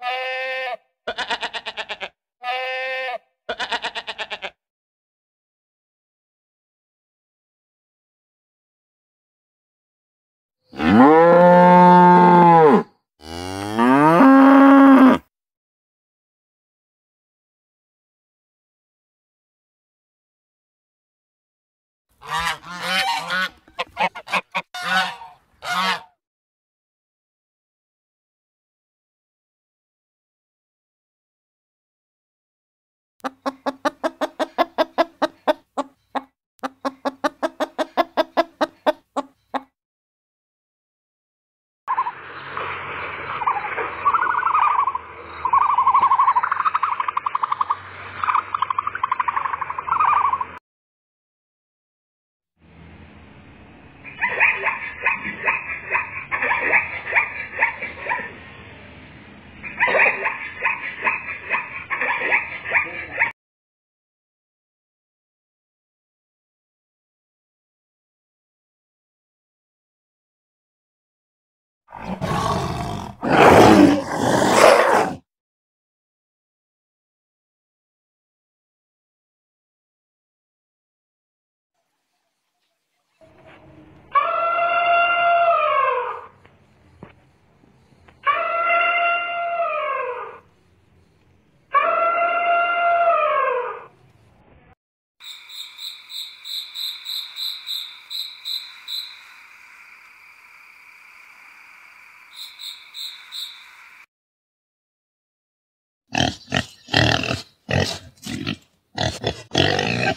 Bye. Oh,